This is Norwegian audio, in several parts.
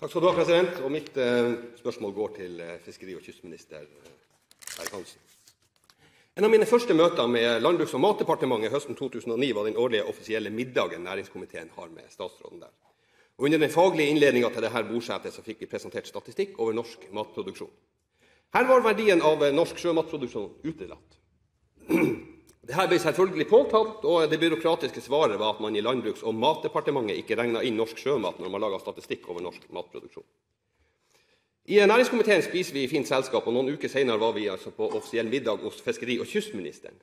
Takk skal du ha, president. Og mitt eh, spørsmål går til eh, fiskeri- og kystminister eh, Berg-Hansen. En av mine første møter med Landbruks- og matdepartementet høsten 2009 var den årlige offisielle middagen næringskomiteen har med statsråden der. Og under den faglige innledninga til dette bordsetet så fikk vi presentert statistikk over norsk matproduksjon. Her var verdien av norsk sjømatproduksjon utelatt. Dette ble selvfølgelig påtalt, og det byråkratiske svaret var at man i Landbruks- og matdepartementet ikke regna inn norsk sjømat når man laga statistikk over norsk matproduksjon. I næringskomiteen spiser vi i fint selskap, og noen uker senere var vi altså på offisiell middag hos fiskeri- og kystministeren.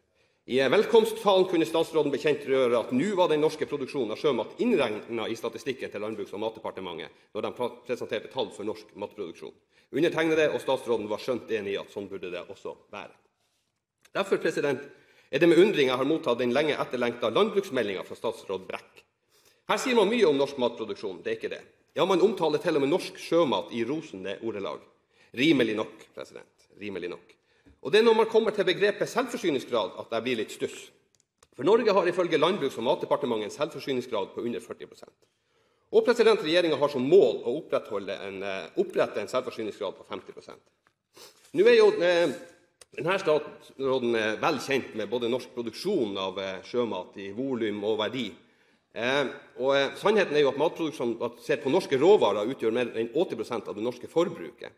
I velkomsttalen kunne statsråden bekjentgjøre at nå var den norske produksjonen av sjømat innregna i statistikken til Landbruks- og matdepartementet når de presenterte tall for norsk matproduksjon. Undertegnede og statsråden var skjønt enig i at sånn burde det også være. Derfor president, er det med undring jeg har mottatt den lenge etterlengta landbruksmeldinga fra statsråd Brekk. Her sier man mye om norsk matproduksjon, det er ikke det. Ja, man omtaler til og med norsk sjømat i rosende ordelag. Rimelig nok. president. Rimelig nok. Og det er når man kommer til begrepet selvforsyningsgrad at jeg blir litt stuss. For Norge har ifølge Landbruks- og matdepartementet en selvforsyningsgrad på under 40 Og president, regjeringa har som mål å en, eh, opprette en selvforsyningsgrad på 50 Nå er jo eh, denne statsråden er vel kjent med både norsk produksjon av eh, sjømat i volum og verdi. Eh, og eh, Sannheten er jo at matproduksjon basert på norske råvarer utgjør mer enn 80% av det norske forbruket.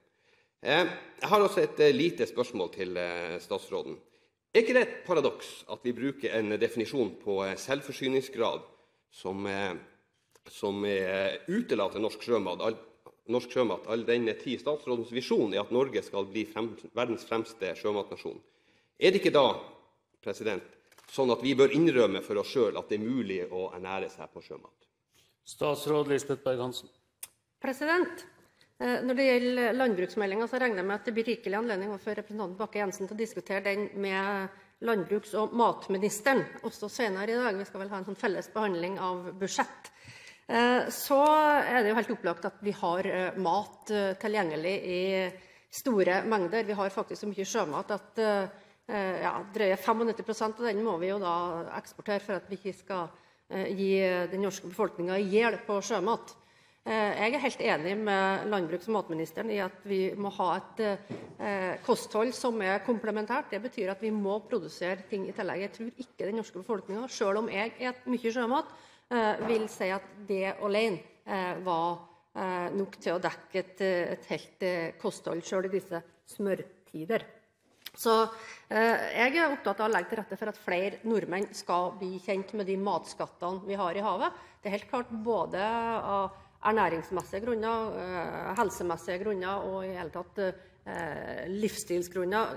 Jeg har også et lite spørsmål til statsråden. Er ikke det et paradoks at vi bruker en definisjon på selvforsyningsgrad som, som utelater norsk sjømat, norsk sjømat, all denne tid statsrådens visjon er at Norge skal bli frem, verdens fremste sjømatnasjon. Er det ikke da president, sånn at vi bør innrømme for oss sjøl at det er mulig å ernære seg på sjømat? Statsråd Lisbeth Berg-Hansen. President, eh, Når det gjelder landbruksmeldinga, regner jeg med at det blir rikelig anledning for representanten Bakke-Jensen til å diskutere den med landbruks- og matministeren også senere i dag. Vi skal vel ha en sånn felles behandling av budsjett. Eh, så er det jo helt opplagt at vi har eh, mat eh, tilgjengelig i store mengder. Vi har faktisk så mye sjømat at ja, drøye 95% av den må vi jo da eksportere for at vi ikke skal gi den norske befolkninga i hjel på sjømat. Jeg er helt enig med landbruks- og matministeren i at vi må ha et kosthold som er komplementært. Det betyr at vi må produsere ting i tillegg. Jeg tror ikke den norske befolkninga, selv om jeg spiser mye sjømat, vil si at det alene eh, var eh, nok til å dekke et, et helt kosthold, selv i disse smørtider. Så jeg er opptatt av å legge til rette for at flere nordmenn skal bli kjent med de matskattene vi har i havet. Det er helt klart både av ernæringsmessige grunner, helsemessige grunner og i hele tatt livsstilsgrunner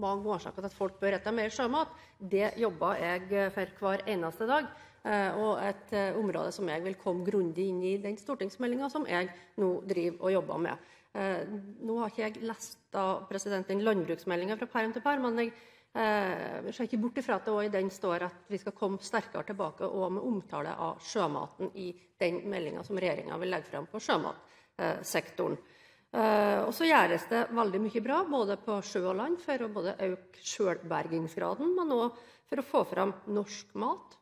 mange årsaker til at folk bør spise mer sjømat. Det jobber jeg for hver eneste dag. Eh, og et eh, område som jeg vil komme grundig inn i den stortingsmeldinga som jeg nå driver og jobber med. Eh, nå har ikke jeg lest da, den landbruksmeldinga fra perm til perm, men jeg eh, ser ikke bort ifra at det også i den står at vi skal komme sterkere tilbake og med omtale av sjømaten i den meldinga som regjeringa vil legge fram på sjømatsektoren. Og så gjøres det veldig mye bra både på sjø og land for å både øke selvbergingsgraden, men òg for å få fram norsk mat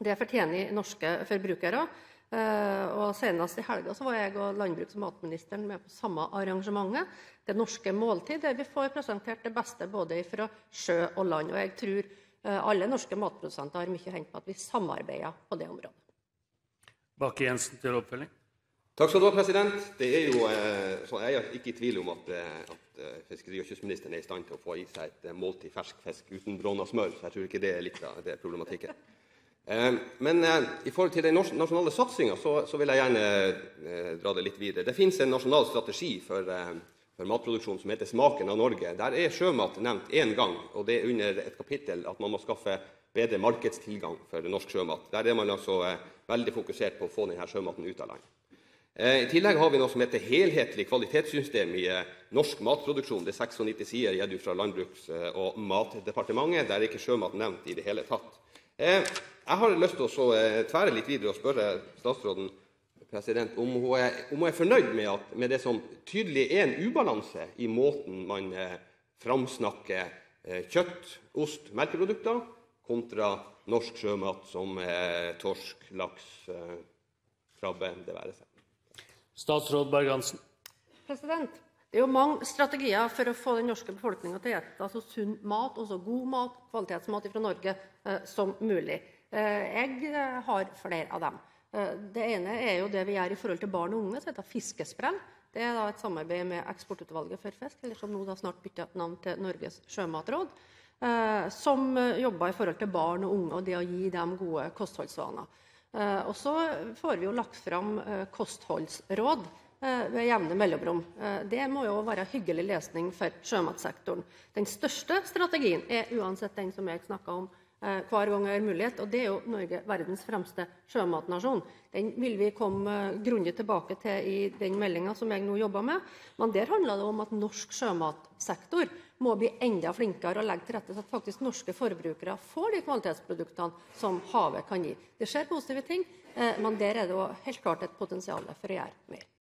det fortjener norske forbrukere. Eh, og Senest i helga var jeg og landbruks- og matministeren med på samme arrangementet. Det norske måltid, der vi får presentert det beste både fra sjø og land. Og jeg tror eh, alle norske matprodusenter har mye å hente på at vi samarbeider på det området. Bakke-Jensen til oppfølging. Takk skal du ha, president. Det er jo, eh, så jeg er ikke i tvil om at, at fiskeri- og kystministeren er i stand til å få i seg et måltid fersk fisk uten bråna smør. Så jeg tror ikke det er litt av det problematikken. Eh, men eh, i forhold til den nasjonale satsinga så, vil jeg gjerne eh, dra det litt videre. Det finnes en nasjonal strategi for, for, matproduksjon som heter 'Smaken av Norge'. Der er sjømat nevnt én gang, og det er under et kapittel at man må skaffe bedre markedstilgang for norsk sjømat. Der er man altså veldig fokusert på å få denne sjømaten ut av land. I tillegg har vi noe som heter helhetlig kvalitetssystem i norsk matproduksjon. Det er 96 sider gitt ut fra Landbruks- og matdepartementet. Der er ikke sjømat nevnt i det hele tatt. Jeg har lyst til å eh, tvære litt videre og spørre statsråden om hun, er, om hun er fornøyd med, at, med, det som tydelig er en ubalanse i måten man eh, framsnakker eh, kjøtt, ost, melkeprodukter kontra norsk sjømat som eh, torsk, laks, eh, krabbe, det være seg. Statsråd Berg-Hansen. Det er jo mange strategier for å få den norske befolkninga til å spise så sunn mat, også god mat, kvalitetsmat fra Norge, eh, som mulig. Eh, jeg eh, har flere av dem. Eh, det ene er jo det vi gjør i forhold til barn og unge, som heter Fiskesprell. Det er da et samarbeid med Eksportutvalget for fisk, eller som nå da snart bytter navn til Norges sjømatråd, eh, som eh, jobber i forhold til barn og unge og det å gi dem gode kostholdsvaner. Eh, Og så får vi jo lagt fram eh, kostholdsråd eh, ved jevne mellomrom. Eh, Det må jo være hyggelig lesning for sjømatsektoren. Den største strategien er uansett den som jeg snakker om eh, hver gang jeg har mulighet, og det er jo Norge, verdens fremste sjømatnasjon. Den vil vi komme eh, grundig tilbake til i den meldinga som jeg nå jobber med. Men der handler det om at norsk sjømatsektor må bli enda flinkere og legge til rette for at faktisk norske forbrukere får de kvalitetsproduktene som havet kan gi. Det skjer positive ting, eh, men der er det helt klart et potensial for å gjøre mer.